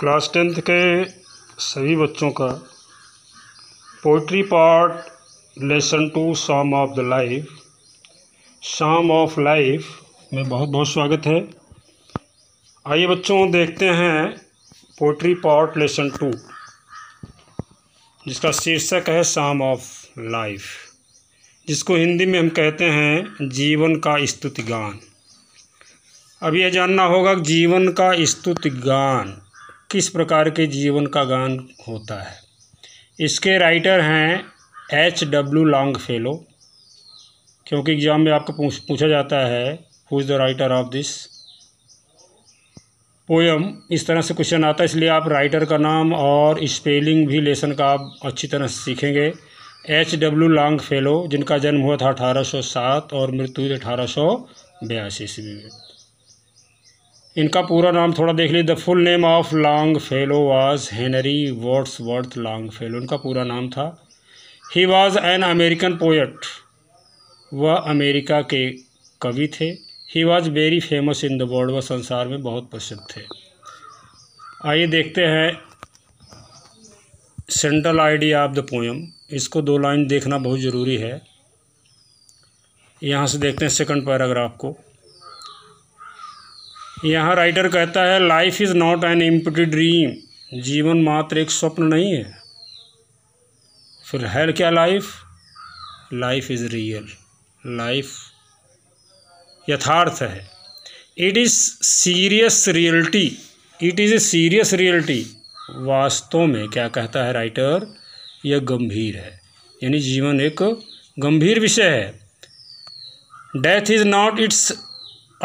Class tenth के सभी बच्चों का poetry part, lesson two psalm of the life psalm of life में बहुत बहुत स्वागत है। आइए बच्चों, देखते हैं पोइट्री पार्ट, लेसन टू, जिसका शीर्षक है शाम ऑफ़ लाइफ जिसको हिंदी में हम कहते हैं जीवन का स्तुति गान। अब यह जानना होगा जीवन का स्तुति गान किस प्रकार के जीवन का गान होता है। इसके राइटर हैं एच डब्ल्यू लॉन्ग फेलो क्योंकि एग्ज़ाम में आपको पूछ, पूछा जाता है who is the writer of this poem इस तरह से क्वेश्चन आता है, इसलिए आप राइटर का नाम और स्पेलिंग भी लेसन का आप अच्छी तरह से सीखेंगे। एच डब्ल्यू लॉन्ग फेलो जिनका जन्म हुआ था अठारह सौ सात और मृत्यु हुई अठारह सौ बयासी ईस्वी में। इनका पूरा नाम थोड़ा देख लीजिए। The full name of Longfellow was Henry Wadsworth Longfellow इनका पूरा नाम था। He was an American poet वह अमेरिका के कवि थे। He was very famous in the world वह संसार में बहुत प्रसिद्ध थे। आइए देखते हैं। Central idea of the poem इसको दो लाइन देखना बहुत ज़रूरी है। यहाँ से देखते हैं सेकंड पैराग्राफ को। यहाँ राइटर कहता है life is not an empty dream जीवन मात्र एक स्वप्न नहीं है। फिर है क्या life life is real life यथार्थ है। It is serious reality it is a serious reality वास्तव में क्या कहता है राइटर यह गंभीर है। यानी जीवन एक गंभीर विषय है। Death is not its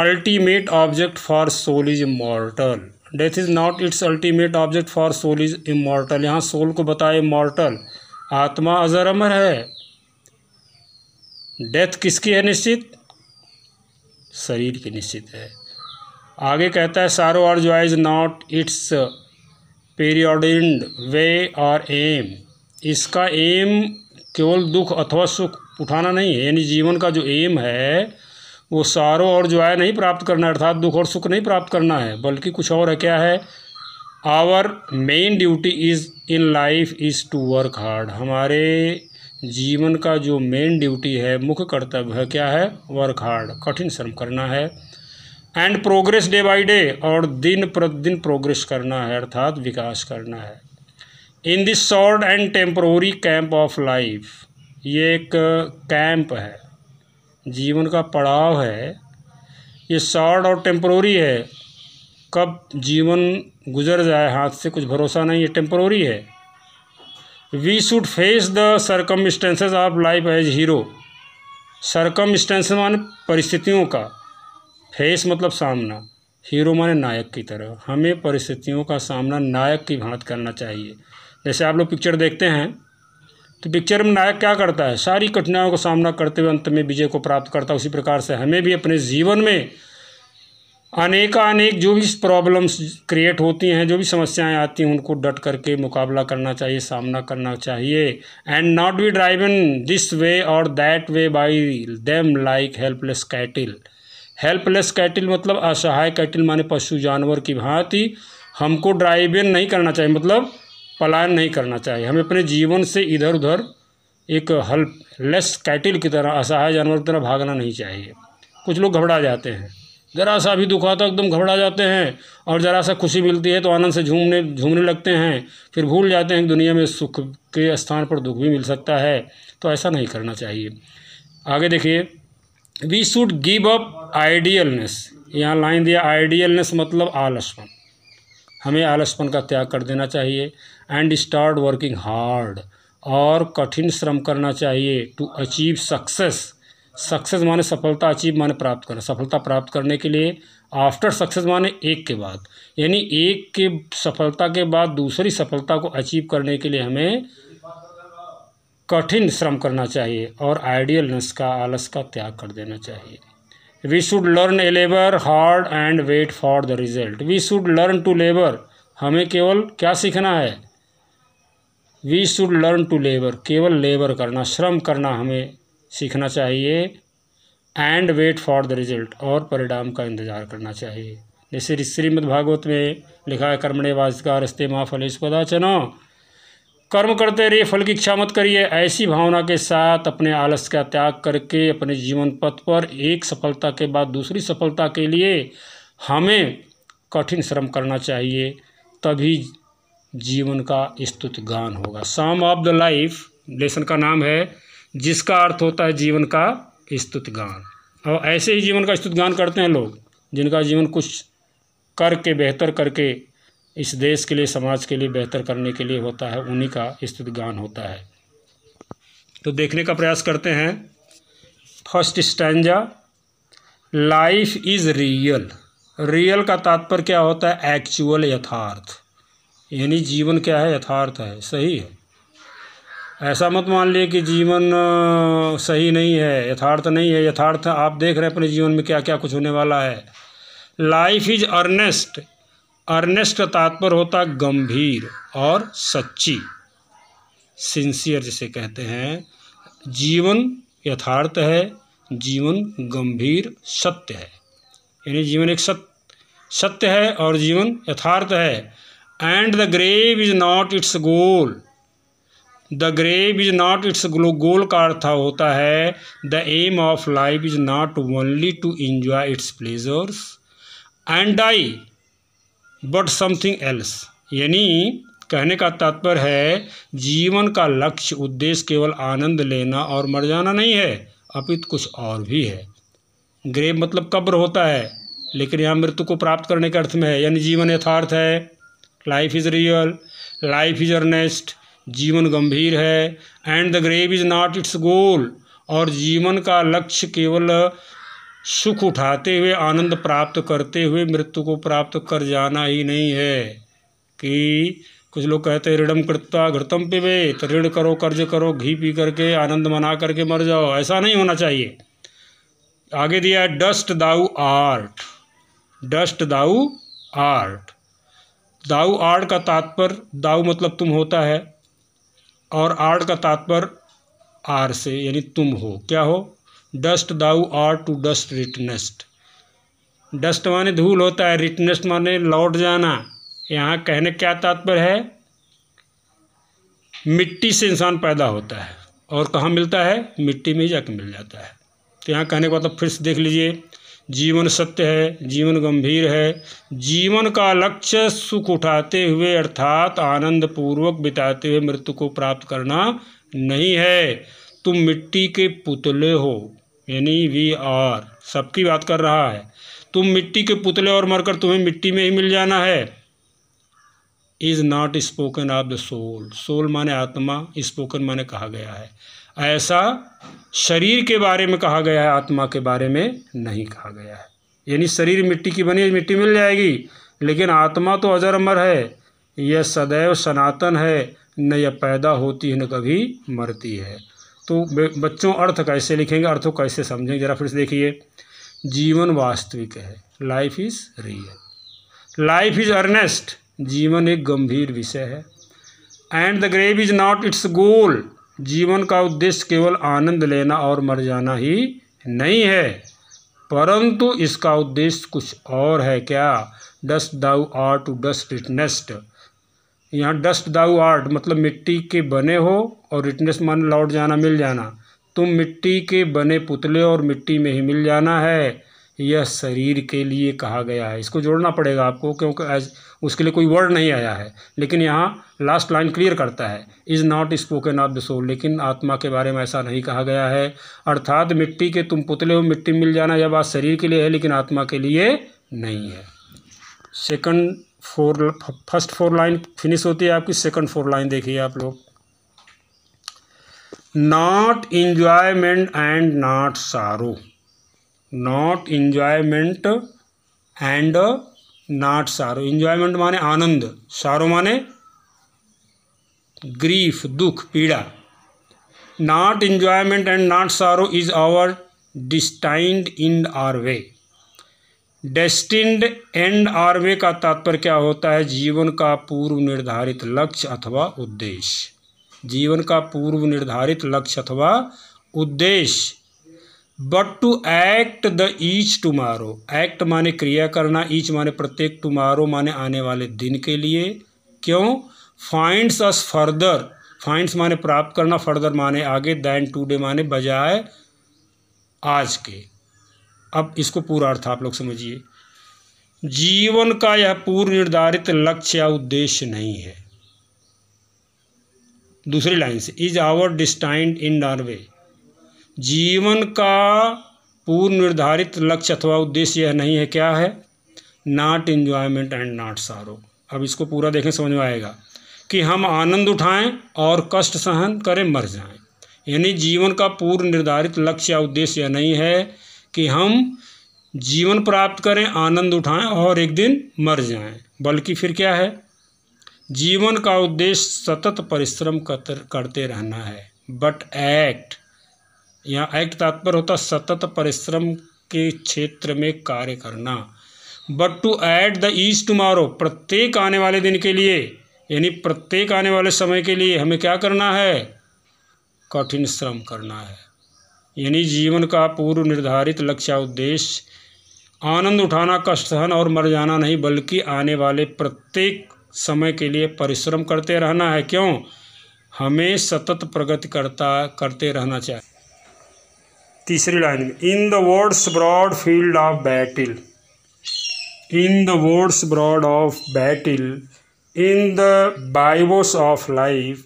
ultimate object for soul is immortal. Death is not its ultimate object for soul is immortal यहाँ सोल को बताए इमोर्टल आत्मा अजर अमर है। डेथ किसकी है निश्चित? शरीर की निश्चित है। आगे कहता है सारो और जो इज़ नॉट इट्स पीरियडिंड वे और एम इसका एम केवल दुख अथवा सुख उठाना नहीं है। यानी जीवन का जो एम है वो सारों और जो है नहीं प्राप्त करना है अर्थात दुख और सुख नहीं प्राप्त करना है, बल्कि कुछ और है, क्या है? Our main duty is in life is to work hard हमारे जीवन का जो मेन ड्यूटी है, मुख्य कर्तव्य है, क्या है? वर्क हार्ड कठिन श्रम करना है। And progress day by day और दिन प्रतिदिन प्रोग्रेस करना है, अर्थात विकास करना है। In this short and temporary camp of life ये एक कैंप है। जीवन का पड़ाव है, ये शॉर्ट और टेम्प्रोरी है। कब जीवन गुजर जाए, हाथ से कुछ भरोसा नहीं है टेम्प्रोरी है। We should face the circum circumstances of life as hero circumstances माने परिस्थितियों का। फेस मतलब सामना। हीरो माने नायक की तरह। हमें परिस्थितियों का सामना नायक की भांत करना चाहिए। जैसे आप लोग पिक्चर देखते हैं तो पिक्चर में नायक क्या करता है? सारी कठिनाइयों का सामना करते हुए अंत में विजय को प्राप्त करता है। उसी प्रकार से हमें भी अपने जीवन में अनेकानेक जो भी प्रॉब्लम्स क्रिएट होती हैं, जो भी समस्याएँ आती हैं, उनको डट करके मुकाबला करना चाहिए, सामना करना चाहिए। And not be driven this way और that way by them like helpless cattle helpless cattle मतलब असहाय कैटिल माने पशु जानवर की भांति हमको ड्राइव इन नहीं करना चाहिए। मतलब पलायन नहीं करना चाहिए। हमें अपने जीवन से इधर उधर एक हेल्पलेस कैटिल की तरह, असहाय जानवर की तरह भागना नहीं चाहिए। कुछ लोग घबरा जाते हैं। ज़रा सा भी दुख आता एकदम घबरा जाते हैं और ज़रा सा खुशी मिलती है तो आनंद से झूमने झूमने लगते हैं। फिर भूल जाते हैं कि दुनिया में सुख के स्थान पर दुख भी मिल सकता है। तो ऐसा नहीं करना चाहिए। आगे देखिए we should give up idleness यहाँ लाइन दिया आइडियलनेस मतलब आलसपन। हमें आलसपन का त्याग कर देना चाहिए एंड स्टार्ट वर्किंग हार्ड और कठिन श्रम करना चाहिए टू अचीव सक्सेस सक्सेस माने सफलता अचीव माने प्राप्त करना। सफलता प्राप्त करने के लिए आफ्टर सक्सेस माने एक के बाद। यानी एक के सफलता के बाद दूसरी सफलता को अचीव करने के लिए हमें कठिन श्रम करना चाहिए और आइडियलनेस का, आलस का त्याग कर देना चाहिए। We should learn a labour hard and wait for the result we should learn to labour हमें केवल क्या सीखना है? We should learn to labour केवल लेबर करना, श्रम करना हमें सीखना चाहिए and wait for the result और परिणाम का इंतज़ार करना चाहिए। जैसे श्रीमद् भागवत में लिखा है कर्मणे वाजकार रस्ते माँ फलेश पदाचनो। कर्म करते रहिए, फल की इच्छा मत करिए। ऐसी भावना के साथ अपने आलस का त्याग करके, अपने जीवन पथ पर एक सफलता के बाद दूसरी सफलता के लिए हमें कठिन श्रम करना चाहिए, तभी जीवन का स्तुत गान होगा। साम ऑफ़ द लाइफ लेसन का नाम है, जिसका अर्थ होता है जीवन का स्तुत गान। और ऐसे ही जीवन का स्तुत गान करते हैं लोग, जिनका जीवन कुछ करके, बेहतर करके इस देश के लिए, समाज के लिए, बेहतर करने के लिए होता है, उन्हीं का स्तुत गान होता है। तो देखने का प्रयास करते हैं। First stanza life is real real का तात्पर्य क्या होता है? एक्चुअल यथार्थ। यानी जीवन क्या है? यथार्थ है। सही है। ऐसा मत मान लिए कि जीवन सही नहीं है, यथार्थ नहीं है। यथार्थ आप देख रहे हैं अपने जीवन में क्या क्या कुछ होने वाला है। लाइफ इज़ अर्नेस्ट अर्नेस्ट का तात्पर्य होता गंभीर और सच्ची। सिंसियर जिसे कहते हैं, जीवन यथार्थ है, जीवन गंभीर सत्य है। यानी जीवन एक सत्य सत्य है और जीवन यथार्थ है। And the grave is not its goal the grave is not its goal का अर्थ होता है the aim of life is not only to enjoy its pleasures and die but something else यानी कहने का तात्पर्य है, जीवन का लक्ष्य, उद्देश्य केवल आनंद लेना और मर जाना नहीं है, अपित कुछ और भी है। ग्रेव मतलब कब्र होता है, लेकिन यहाँ मृत्यु को प्राप्त करने के अर्थ में है। यानी जीवन यथार्थ है life is real life is earnest जीवन गंभीर है and the grave is not its goal और जीवन का लक्ष्य केवल सुख उठाते हुए, आनंद प्राप्त करते हुए मृत्यु को प्राप्त कर जाना ही नहीं है। कि कुछ लोग कहते हैं ऋणम कृत्वा घृतम पिबे तो ऋण करो, कर्ज करो, घी पी करके, आनंद मना करके मर जाओ। ऐसा नहीं होना चाहिए। आगे दिया dust thou art, dust thou art thou art का तात्पर्य, दाऊ मतलब तुम होता है, और आर्ट का तात्पर्य आर से, यानी तुम हो। क्या हो? Dust thou art to dust returnest. Dust माने धूल होता है, रिटनेस्ट माने लौट जाना। यहाँ कहने क्या तात्पर्य है? मिट्टी से इंसान पैदा होता है। और कहाँ मिलता है? मिट्टी में जाकर मिल जाता है। तो यहाँ कहने का मतलब फिर से देख लीजिए, जीवन सत्य है, जीवन गंभीर है। जीवन का लक्ष्य सुख उठाते हुए, अर्थात आनंद पूर्वक बिताते हुए मृत्यु को प्राप्त करना नहीं है। तुम मिट्टी के पुतले हो। यानी वी आर, सबकी बात कर रहा है। तुम मिट्टी के पुतले और मरकर तुम्हें मिट्टी में ही मिल जाना है। Is not spoken of the soul. Soul माने आत्मा, स्पोकन माने कहा गया है। ऐसा शरीर के बारे में कहा गया है, आत्मा के बारे में नहीं कहा गया है। यानी शरीर मिट्टी की बनी, मिट्टी मिल जाएगी, लेकिन आत्मा तो अजर अमर है। यह सदैव सनातन है, न यह पैदा होती है, न कभी मरती है। तो बच्चों अर्थ कैसे लिखेंगे, अर्थ को कैसे समझेंगे, ज़रा फिर से देखिए। जीवन वास्तविक है life is real life is earnest जीवन एक गंभीर विषय है। And the grave is not its goal जीवन का उद्देश्य केवल आनंद लेना और मर जाना ही नहीं है। परंतु इसका उद्देश्य कुछ और है क्या? Dust thou art to dust returnest यहाँ डस्ट दाऊ आर्ट मतलब मिट्टी के बने हो और रिटनेस मान लौट जाना, मिल जाना। तुम मिट्टी के बने पुतले और मिट्टी में ही मिल जाना है। यह शरीर के लिए कहा गया है। इसको जोड़ना पड़ेगा आपको, क्योंकि एज उसके लिए कोई वर्ड नहीं आया है। लेकिन यहाँ लास्ट लाइन क्लियर करता है। Is not spoken of the soul लेकिन आत्मा के बारे में ऐसा नहीं कहा गया है। अर्थात मिट्टी के तुम पुतले हो, मिट्टी मिल जाना यह बात शरीर के लिए है, लेकिन आत्मा के लिए नहीं है। Second four, first four line finish होती है आपकी सेकंड फोर लाइन देखिए आप लोग। Not enjoyment and not sorrow not enjoyment and not sorrow enjoyment माने आनंद सारो माने ग्रीफ दुख, पीड़ा। Not enjoyment and not sorrow is our destined end or way destined end or way का तात्पर्य क्या होता है? जीवन का पूर्व निर्धारित लक्ष्य अथवा उद्देश्य। जीवन का पूर्व निर्धारित लक्ष्य अथवा उद्देश्य। But to act the each tomorrow act माने क्रिया करना ईच माने प्रत्येक टुमारो माने आने वाले दिन के लिए। क्यों? फाइंड्स अस फर्दर फाइंड्स माने प्राप्त करना फर्दर माने आगे दैन टूडे माने बजाय आज के। अब इसको पूरा अर्थ आप लोग समझिए। जीवन का यह पूर्व निर्धारित लक्ष्य या उद्देश्य नहीं है। दूसरी लाइन से is our destined end or way जीवन का पूर्व निर्धारित लक्ष्य अथवा उद्देश्य यह नहीं है, क्या है? नॉट इन्जॉयमेंट एंड नॉट सारो अब इसको पूरा देखें, समझ में आएगा कि हम आनंद उठाएँ और कष्ट सहन करें, मर जाएँ। यानी जीवन का पूर्व निर्धारित लक्ष्य या उद्देश्य यह नहीं है कि हम जीवन प्राप्त करें, आनंद उठाएँ और एक दिन मर जाएँ। बल्कि फिर क्या है? जीवन का उद्देश्य सतत परिश्रम करते रहना है। बट एक्ट यहाँ एक्ट तात्पर्य होता सतत परिश्रम के क्षेत्र में कार्य करना। But to act the each tomorrow प्रत्येक आने वाले दिन के लिए, यानी प्रत्येक आने वाले समय के लिए हमें क्या करना है? कठिन श्रम करना है। यानी जीवन का पूर्व निर्धारित लक्ष्य उद्देश्य, आनंद उठाना कष्ट सहन और मर जाना नहीं, बल्कि आने वाले प्रत्येक समय के लिए परिश्रम करते रहना है। क्यों? हमें सतत प्रगति करता, करते रहना चाहिए। तीसरी लाइन में in the world's broad field of battle. In the world's broad of battle, in the bivouac of life,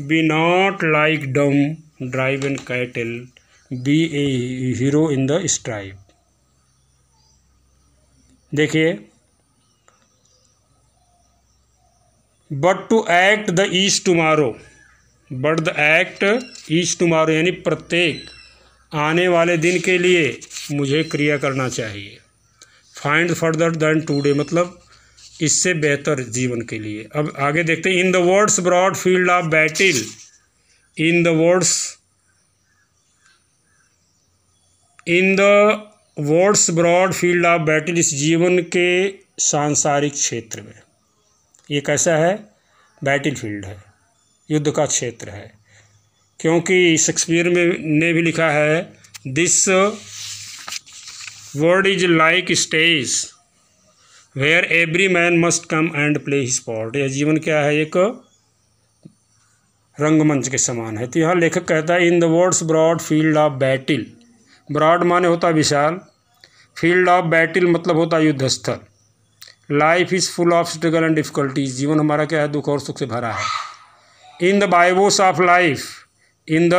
be not like dumb driven cattle. Be a hero in the strife देखिए। But to act the each tomorrow but the act each tomorrow यानी प्रत्येक आने वाले दिन के लिए मुझे क्रिया करना चाहिए। फाइंड फर्दर दैन टूडे मतलब इससे बेहतर जीवन के लिए। अब आगे देखते हैं। In the world's broad field of battle in the world's in the world's broad field of battle इस जीवन के सांसारिक क्षेत्र में। ये कैसा है? बैटिल फ़ील्ड है। युद्ध का क्षेत्र है। क्योंकि शेक्सपियर में, ने भी लिखा है this world is like stage where every man must come and play his part यह जीवन क्या है? एक रंगमंच के समान है। तो यहाँ लेखक कहता है in the world's broad field of battle broad माने होता विशाल। फ़ील्ड ऑफ़ बैटिल मतलब होता युद्ध स्थल life is full of struggle and difficulties. जीवन हमारा क्या है? दुख और सुख से भरा है। In the bivouac of life, in the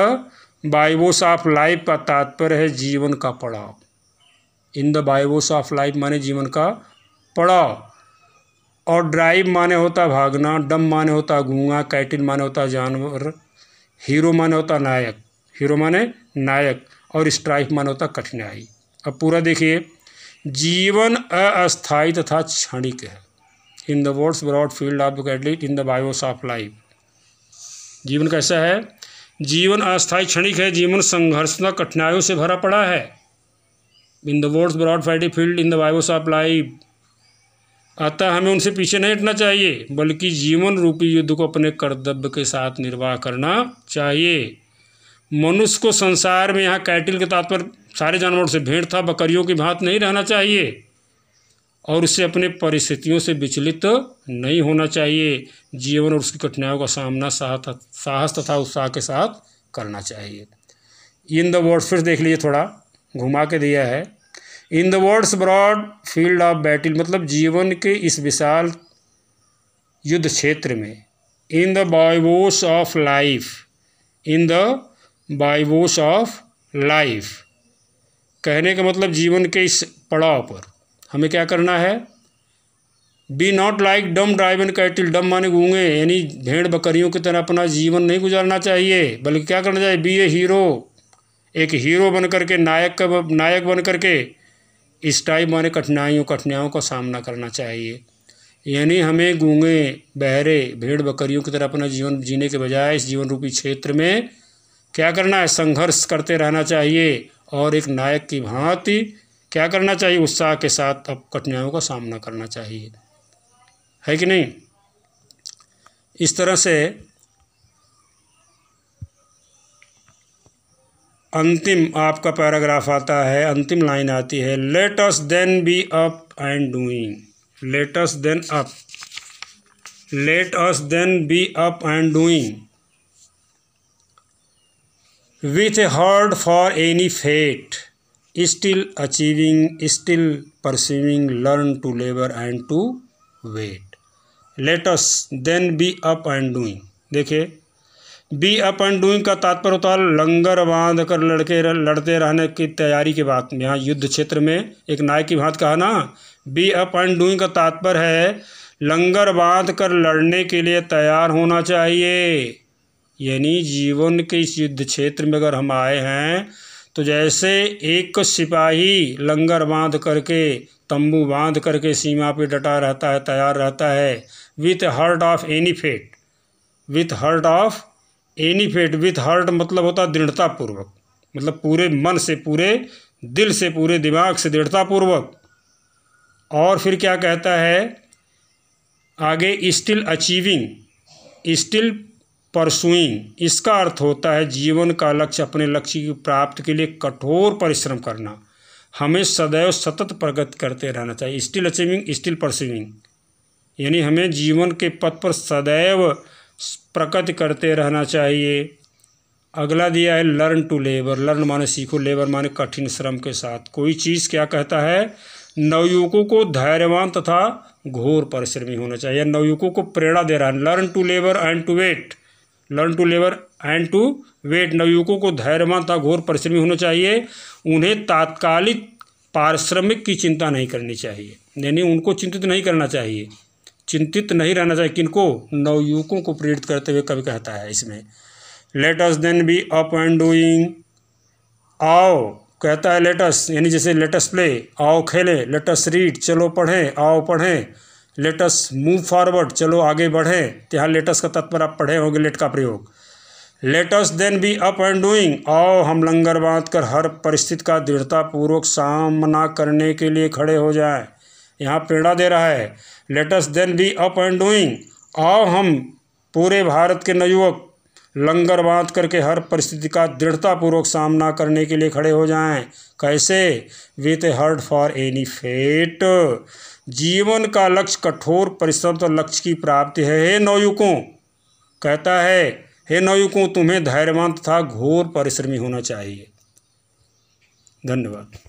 bivouac of life का तात्पर्य है जीवन का पड़ाव। In the bivouac of life माने जीवन का पड़ाव। और ड्राइव माने होता भागना, डम माने होता गूँगा कैटिन माने होता जानवर, हीरो माने होता नायक। हीरो माने नायक। और स्ट्राइफ माने होता कठिनाई अब पूरा देखिए, जीवन अस्थाई तथा क्षणिक है। In the world's broad field of कैटलिट in the bivouac of life जीवन कैसा है? जीवन अस्थाई क्षणिक है, जीवन संघर्ष कठिनाइयों से भरा पड़ा है। In the world's broad fatty field in the bivouac of life अतः हमें उनसे पीछे नहीं हटना चाहिए, बल्कि जीवन रूपी युद्ध को अपने कर्तव्य के साथ निर्वाह करना चाहिए। मनुष्य को संसार में यहाँ कैटिल के तात्पर्य, सारे जानवरों से भेंट था, बकरियों की भांत नहीं रहना चाहिए। और उससे अपने परिस्थितियों से विचलित नहीं होना चाहिए। जीवन और उसकी कठिनाइयों का सामना साहस तथा उत्साह के साथ करना चाहिए। इन द वर्ड्स, फिर देख लीजिए थोड़ा, घुमा के दिया है। In the world's broad field of battle मतलब जीवन के इस विशाल युद्ध क्षेत्र में। In the bivouac of life, in the bivouac of life कहने का मतलब जीवन के इस पड़ाव पर। हमें क्या करना है? Be not like dumb driven cattle dumb माने गूँगे, यानी भेड़ बकरियों की तरह अपना जीवन नहीं गुजारना चाहिए, बल्कि क्या करना चाहिए? बी ए हीरो एक हीरो बन करके, नायक का नायक बन करके, इस टाइप माने कठिनाइयों कठिनाइयों का सामना करना चाहिए। यानी हमें गूँगे, बहरे, भेड़ बकरियों की तरह अपना जीवन जीने के बजाय, इस जीवन रूपी क्षेत्र में क्या करना है? संघर्ष करते रहना चाहिए। और एक नायक की भांति क्या करना चाहिए? उत्साह के साथ अब कठिनाइयों का सामना करना चाहिए। है कि नहीं? इस तरह से अंतिम आपका पैराग्राफ आता है, अंतिम लाइन आती है let us then be up and doing let us then up let us then be up and doing with a heart for any fate, still achieving, still pursuing, learn to labor and to wait. Let us then be up and doing. देखिए be up and doing का तात्पर्य होता है लंगर बाँध कर लड़के लड़ते रहने की तैयारी के बाद यहाँ युद्ध क्षेत्र में एक नायक की बात कहा ना बी अप एंड डूइंग का तात्पर्य है लंगर बाँध कर लड़ने के लिए तैयार होना चाहिए यानी जीवन के इस युद्ध क्षेत्र में अगर हम आए हैं तो जैसे एक सिपाही लंगर बाँध करके, तंबू बाँध करके सीमा पे डटा रहता है, तैयार रहता है with heart of any fate with heart of any fate with heart मतलब होता है दृढ़तापूर्वक मतलब पूरे मन से, पूरे दिल से, पूरे दिमाग से दृढ़तापूर्वक। और फिर क्या कहता है? आगे स्टिल अचीविंग स्टिल परसुइंग इसका अर्थ होता है जीवन का लक्ष्य अपने लक्ष्य की प्राप्ति के लिए कठोर परिश्रम करना। हमें सदैव सतत प्रगति करते रहना चाहिए। स्टिल अचीविंग, स्टिल परसुइंग यानी हमें जीवन के पथ पर सदैव प्रगति करते रहना चाहिए। अगला दिया है लर्न टू लेबर लर्न माने सीखो लेबर माने कठिन श्रम के साथ। कोई चीज़ क्या कहता है? नवयुवकों को धैर्यवान तथा घोर परिश्रमी होना चाहिए। नवयुवकों को प्रेरणा दे रहा है। Learn to labour and to wait learn to labour and to wait. नवयुवकों को धैर्यवान तथा घोर परिश्रमी होना चाहिए। उन्हें तात्कालिक पारिश्रमिक की चिंता नहीं करनी चाहिए। यानी उनको चिंतित नहीं करना चाहिए। चिंतित नहीं रहना चाहिए। किनको? नवयुवकों को प्रेरित करते हुए कभी कहता है इसमें। Let us then be up and doing आओ, कहता है लेटस यानी जैसे लेटस प्ले आओ खेलें लेटस रीड चलो पढ़ें, आओ पढ़ें। लेटस मूव फॉरवर्ड चलो आगे बढ़ें। तो यहाँ लेटस का तत्पर आप पढ़े होंगे लेट का प्रयोग। Let us then be up and doing आओ हम लंगर बाँध कर हर परिस्थिति का दृढ़तापूर्वक सामना करने के लिए खड़े हो जाएँ। यहाँ प्रेरणा दे रहा है। Let us then be up and doing आओ हम पूरे भारत के नवयुवक लंगर बाँध करके हर परिस्थिति का दृढ़तापूर्वक सामना करने के लिए खड़े हो जाएँ। कैसे? With a heart for any fate जीवन का लक्ष्य कठोर परिश्रम तो लक्ष्य की प्राप्ति है। हे नवयुकों कहता है, हे नवयुकों तुम्हें धैर्यवान तथा घोर परिश्रमी होना चाहिए। धन्यवाद।